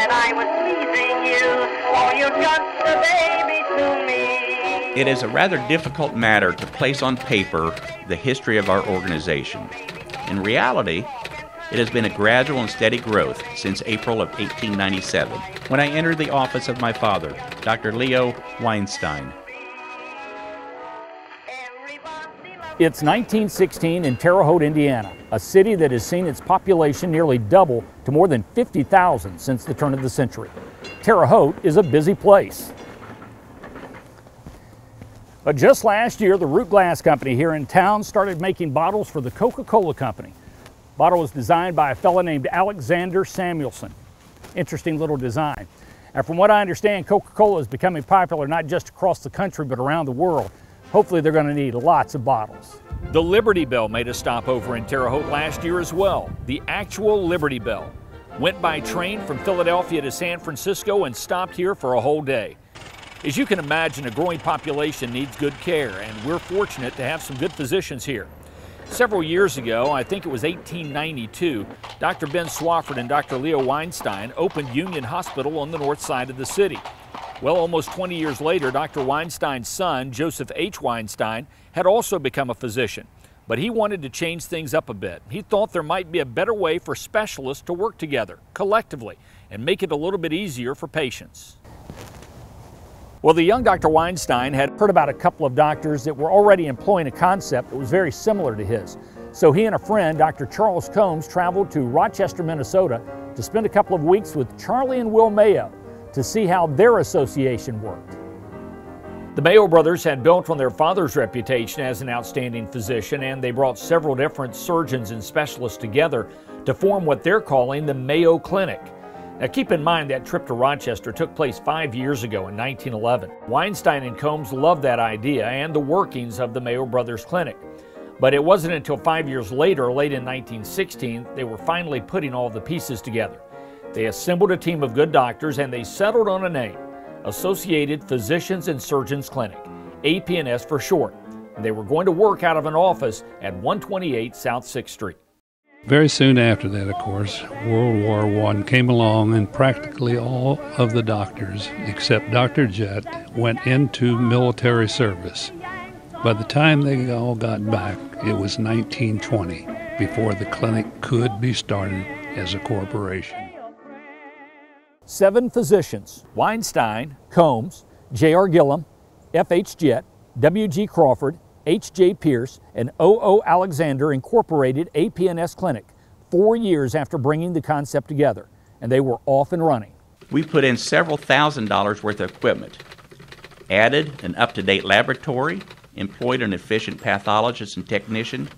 that I was pleasing you. You're just a baby to me. It is a rather difficult matter to place on paper the history of our organization. In reality, it has been a gradual and steady growth since April of 1897, when I entered the office of my father, Dr. Leo Weinstein. It's 1916 in Terre Haute, Indiana, a city that has seen its population nearly double to more than 50,000 since the turn of the century. Terre Haute is a busy place. But just last year, the Root Glass Company here in town started making bottles for the Coca-Cola Company. The Bottle was designed by a fellow named Alexander Samuelson. Interesting little design. And from what I understand, Coca-Cola is becoming popular not just across the country, but around the world. Hopefully they're going to need lots of bottles. The Liberty Bell made a stopover in Terre Haute last year as well. The actual Liberty Bell. Went by train from Philadelphia to San Francisco and stopped here for a whole day. As you can imagine, a growing population needs good care, and we're fortunate to have some good physicians here. Several years ago, I think it was 1892, Dr. Ben Swafford and Dr. Leo Weinstein opened Union Hospital on the north side of the city. Well, almost 20 years later, Dr. Weinstein's son, Joseph H. Weinstein, had also become a physician, but he wanted to change things up a bit. He thought there might be a better way for specialists to work together, collectively, and make it a little bit easier for patients. Well, the young Dr. Weinstein had heard about a couple of doctors that were already employing a concept that was very similar to his. So he and a friend, Dr. Charles Combs, traveled to Rochester, Minnesota to spend a couple of weeks with Charlie and Will Mayo to see how their association worked. The Mayo brothers had built on their father's reputation as an outstanding physician, and they brought several different surgeons and specialists together to form what they're calling the Mayo Clinic. Now, keep in mind that trip to Rochester took place five years ago in 1911. Weinstein and Combs loved that idea and the workings of the Mayo Brothers Clinic. But it wasn't until five years later, late in 1916, they were finally putting all the pieces together. They assembled a team of good doctors and they settled on a name Associated Physicians and Surgeons Clinic, AP&S for short. And they were going to work out of an office at 128 South 6th Street. Very soon after that, of course, World War I came along, and practically all of the doctors, except Dr. Jett, went into military service. By the time they all got back, it was 1920 before the clinic could be started as a corporation. Seven physicians Weinstein, Combs, J.R. Gillum, F.H. Jett, W.G. Crawford, H.J. Pierce and O.O. Alexander incorporated AP&S Clinic four years after bringing the concept together, and they were off and running. We put in several thousand dollars worth of equipment, added an up to date laboratory, employed an efficient pathologist and technician,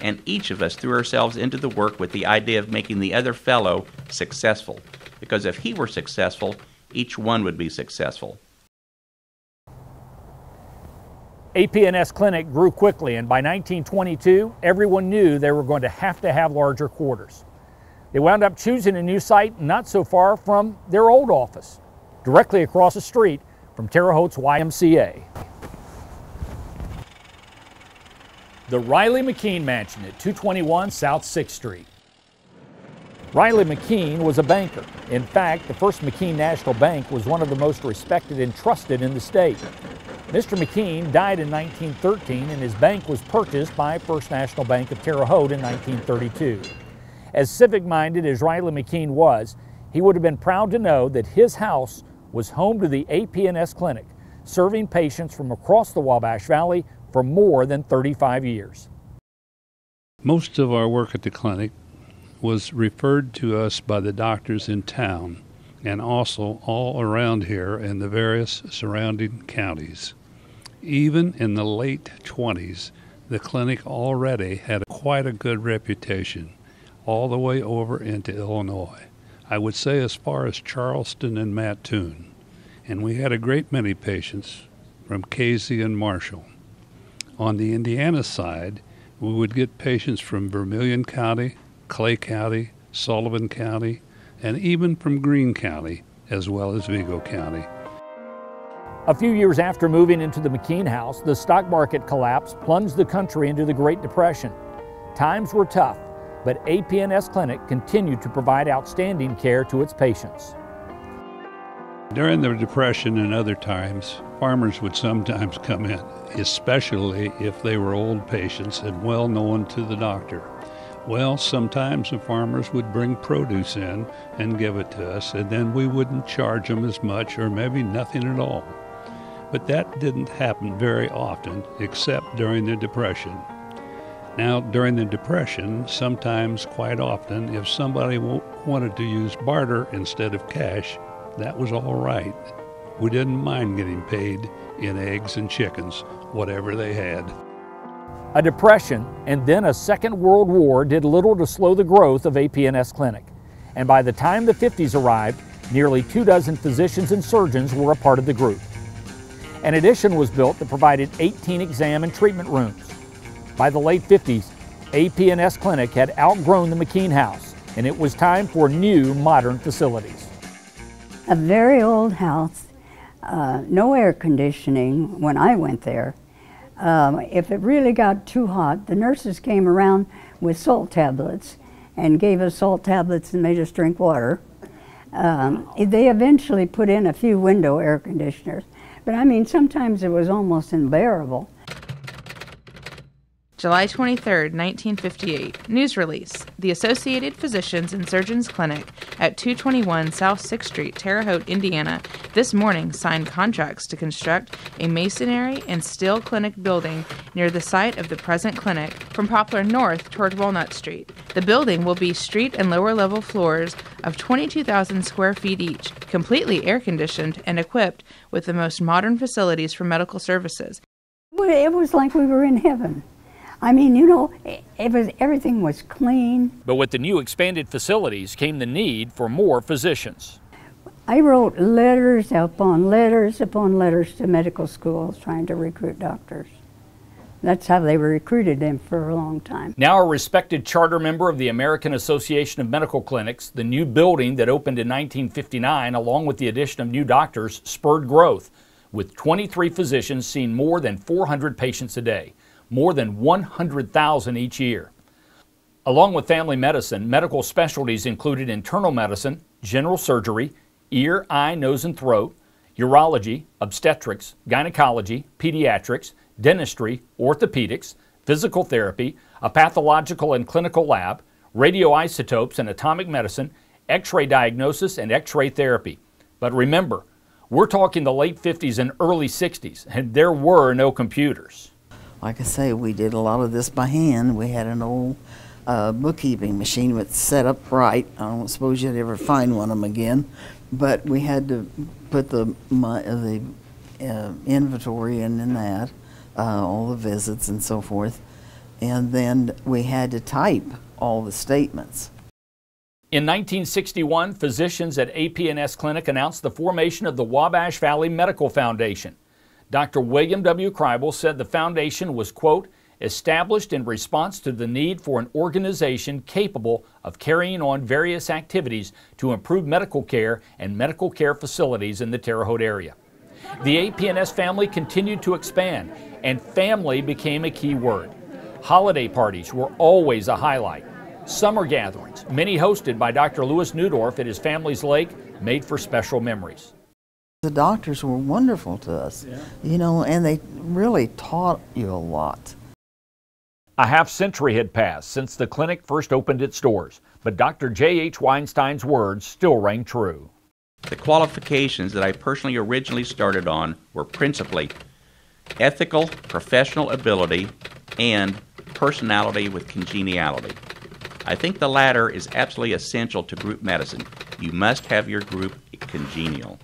and each of us threw ourselves into the work with the idea of making the other fellow successful. Because if he were successful, each one would be successful. AP&S Clinic grew quickly, and by 1922, everyone knew they were going to have to have larger quarters. They wound up choosing a new site not so far from their old office, directly across the street from Terre Haute's YMCA. The Riley McKeen Mansion at 221 South 6th Street. Riley McKeen was a banker. In fact, the first McKeen National Bank was one of the most respected and trusted in the state. Mr. McKeen died in 1913 and his bank was purchased by First National Bank of Terre Haute in 1932. As civic minded as Riley McKeen was, he would have been proud to know that his house was home to the AP&S Clinic, serving patients from across the Wabash Valley for more than 35 years. Most of our work at the clinic was referred to us by the doctors in town and also all around here in the various surrounding counties. Even in the late 20s, the clinic already had quite a good reputation all the way over into Illinois. I would say as far as Charleston and Mattoon. And we had a great many patients from Casey and Marshall. On the Indiana side, we would get patients from Vermillion County, Clay County, Sullivan County, and even from Greene County, as well as Vigo County. A few years after moving into the McKeen House, the stock market collapse plunged the country into the Great Depression. Times were tough, but AP&S Clinic continued to provide outstanding care to its patients. During the Depression and other times, farmers would sometimes come in, especially if they were old patients and well known to the doctor. Well, sometimes the farmers would bring produce in and give it to us, and then we wouldn't charge them as much or maybe nothing at all. But that didn't happen very often, except during the Depression. Now, during the Depression, sometimes quite often, if somebody wanted to use barter instead of cash, that was all right. We didn't mind getting paid in eggs and chickens, whatever they had. A depression and then a Second World War did little to slow the growth of AP&S Clinic. And by the time the 50s arrived, nearly two dozen physicians and surgeons were a part of the group. An addition was built that provided 18 exam and treatment rooms. By the late 50s, AP&S Clinic had outgrown the McKeen House, and it was time for new modern facilities. A very old house, uh, no air conditioning when I went there. Um, if it really got too hot, the nurses came around with salt tablets and gave us salt tablets and made us drink water. Um, they eventually put in a few window air conditioners, but I mean, sometimes it was almost unbearable. July 23, 1958. News release. The Associated Physicians and Surgeons Clinic at 221 South 6th Street, Terre Haute, Indiana, this morning signed contracts to construct a masonry and steel clinic building near the site of the present clinic from Poplar North toward Walnut Street. The building will be street and lower level floors of 22,000 square feet each, completely air conditioned and equipped with the most modern facilities for medical services. It was like we were in heaven. I mean, you know, it, it was everything was clean. But with the new expanded facilities came the need for more physicians. I wrote letters upon letters upon letters to medical schools trying to recruit doctors. That's how they were recruited them for a long time. Now a respected charter member of the American Association of Medical Clinics, the new building that opened in 1959, along with the addition of new doctors, spurred growth, with 23 physicians seeing more than 400 patients a day more than 100,000 each year. Along with family medicine, medical specialties included internal medicine, general surgery, ear, eye, nose, and throat, urology, obstetrics, gynecology, pediatrics, dentistry, orthopedics, physical therapy, a pathological and clinical lab, radioisotopes and atomic medicine, x ray diagnosis, and x ray therapy. But remember, we're talking the late 50s and early 60s, and there were no computers like I say, we did a lot of this by hand. We had an old uh, bookkeeping machine that's set up right. I don't suppose you'd ever find one of them again, but we had to put the my, uh, the uh, inventory in in that, uh, all the visits and so forth, and then we had to type all the statements. In 1961, physicians at AP&S Clinic announced the formation of the Wabash Valley Medical Foundation. Dr. William W. Kreibel said the foundation was, quote, established in response to the need for an organization capable of carrying on various activities to improve medical care and medical care facilities in the Terre Haute area. The AP&S family continued to expand, and family became a key word. Holiday parties were always a highlight. Summer gatherings, many hosted by Dr. Louis Neudorf at his family's lake, made for special memories. The doctors were wonderful to us, yeah. you know, and they really taught you a lot. A half century had passed since the clinic first opened its doors, but Dr. J.H. Weinstein's words still rang true. The qualifications that I personally originally started on were principally ethical, professional ability, and personality with congeniality. I think the latter is absolutely essential to group medicine. You must have your group congenial.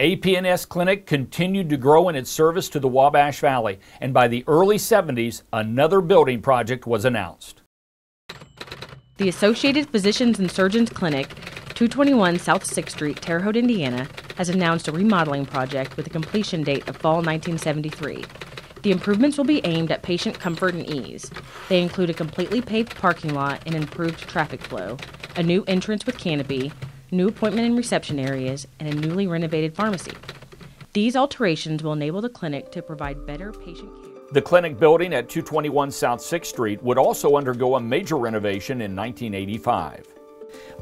AP&S Clinic continued to grow in its service to the Wabash Valley, and by the early 70s, another building project was announced. The Associated Physicians and Surgeons Clinic, 221 South 6th Street, Terre Haute, Indiana, has announced a remodeling project with a completion date of fall 1973. The improvements will be aimed at patient comfort and ease. They include a completely paved parking lot and improved traffic flow, a new entrance with canopy, new appointment and reception areas, and a newly renovated pharmacy. These alterations will enable the clinic to provide better patient care. The clinic building at 221 South 6th Street would also undergo a major renovation in 1985.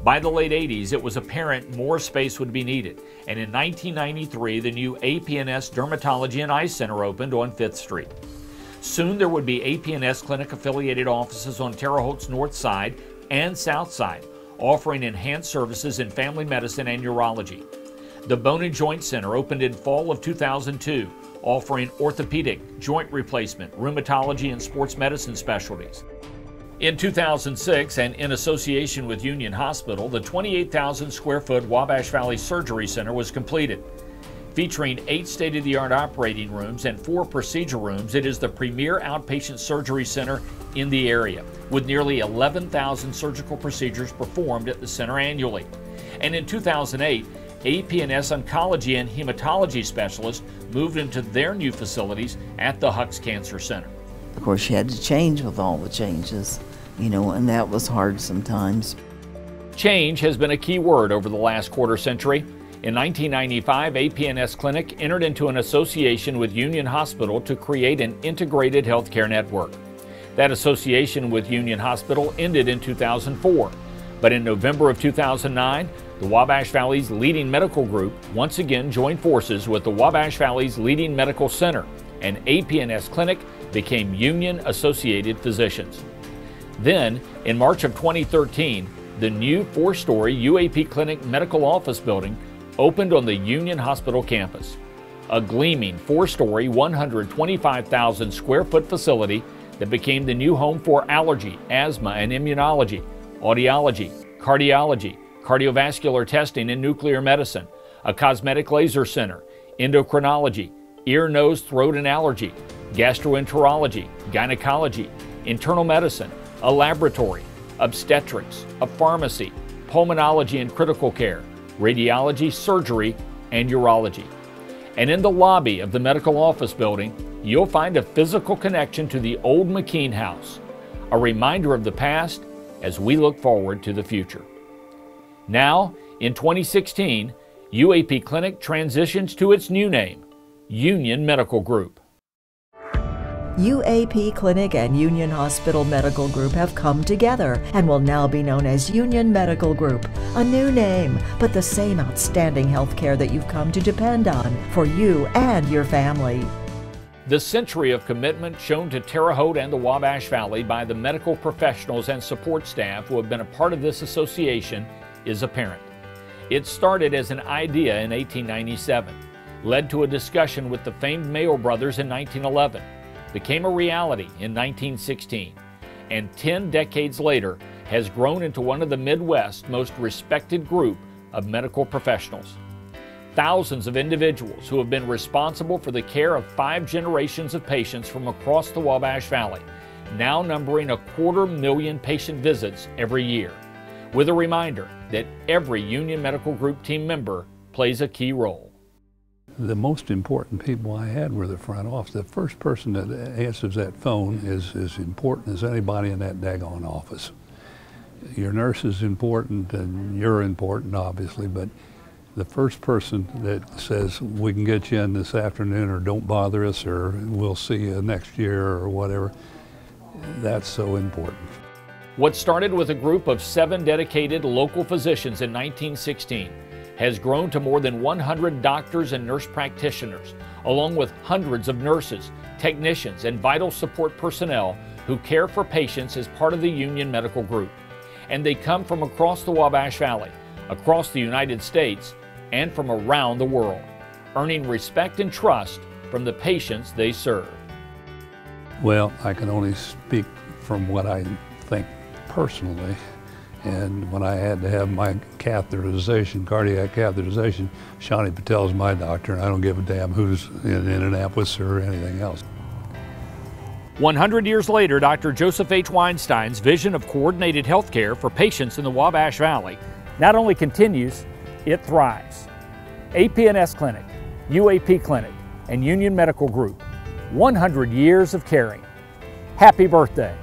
By the late 80s, it was apparent more space would be needed, and in 1993, the new AP&S Dermatology and Eye Center opened on 5th Street. Soon there would be AP&S clinic affiliated offices on Terre Haute's north side and south side, offering enhanced services in family medicine and urology. The Bone and Joint Center opened in fall of 2002, offering orthopedic, joint replacement, rheumatology, and sports medicine specialties. In 2006, and in association with Union Hospital, the 28,000 square foot Wabash Valley Surgery Center was completed. Featuring eight state of the art operating rooms and four procedure rooms, it is the premier outpatient surgery center in the area, with nearly 11,000 surgical procedures performed at the center annually. And in 2008, AP&S oncology and hematology specialists moved into their new facilities at the Hux Cancer Center. Of course, you had to change with all the changes, you know, and that was hard sometimes. Change has been a key word over the last quarter century. In 1995, AP&S Clinic entered into an association with Union Hospital to create an integrated healthcare network. That association with Union Hospital ended in 2004, but in November of 2009, the Wabash Valley's leading medical group once again joined forces with the Wabash Valley's leading medical center, and AP&S Clinic became Union Associated Physicians. Then, in March of 2013, the new four story UAP Clinic medical office building opened on the Union Hospital campus. A gleaming four story, 125,000 square foot facility that became the new home for allergy, asthma, and immunology, audiology, cardiology, cardiovascular testing, and nuclear medicine, a cosmetic laser center, endocrinology, ear, nose, throat, and allergy, gastroenterology, gynecology, internal medicine, a laboratory, obstetrics, a pharmacy, pulmonology and critical care, radiology, surgery, and urology. And in the lobby of the medical office building, you'll find a physical connection to the old McKeen House, a reminder of the past as we look forward to the future. Now, in 2016, UAP Clinic transitions to its new name, Union Medical Group. UAP Clinic and Union Hospital Medical Group have come together and will now be known as Union Medical Group. A new name, but the same outstanding health care that you've come to depend on for you and your family. The century of commitment shown to Terre Haute and the Wabash Valley by the medical professionals and support staff who have been a part of this association is apparent. It started as an idea in 1897, led to a discussion with the famed Mayo brothers in 1911 became a reality in 1916, and 10 decades later has grown into one of the Midwest's most respected group of medical professionals. Thousands of individuals who have been responsible for the care of five generations of patients from across the Wabash Valley, now numbering a quarter million patient visits every year, with a reminder that every Union Medical Group team member plays a key role. The most important people I had were the front office. The first person that answers that phone is as important as anybody in that daggone office. Your nurse is important and you're important, obviously, but the first person that says we can get you in this afternoon or don't bother us or we'll see you next year or whatever, that's so important. What started with a group of seven dedicated local physicians in 1916 has grown to more than 100 doctors and nurse practitioners, along with hundreds of nurses, technicians, and vital support personnel who care for patients as part of the Union Medical Group. And they come from across the Wabash Valley, across the United States, and from around the world, earning respect and trust from the patients they serve. Well, I can only speak from what I think personally. And when I had to have my catheterization, cardiac catheterization, Shawnee Patel's my doctor, and I don't give a damn who's in Indianapolis or anything else. 100 years later, Dr. Joseph H. Weinstein's vision of coordinated health care for patients in the Wabash Valley not only continues, it thrives. AP&S Clinic, UAP Clinic, and Union Medical Group, 100 years of caring. Happy birthday.